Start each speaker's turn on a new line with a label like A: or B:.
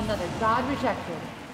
A: another God rejected.